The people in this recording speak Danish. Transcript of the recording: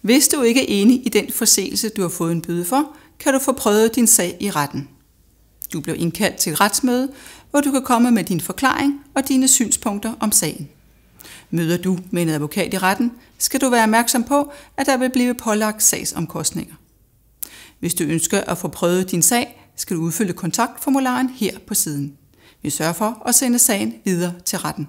Hvis du ikke er enig i den forseelse, du har fået en bøde for, kan du få prøvet din sag i retten. Du bliver indkaldt til et retsmøde, hvor du kan komme med din forklaring og dine synspunkter om sagen. Møder du med en advokat i retten, skal du være opmærksom på, at der vil blive pålagt sagsomkostninger. Hvis du ønsker at få prøvet din sag, skal du udfylde kontaktformularen her på siden. Vi sørger for at sende sagen videre til retten.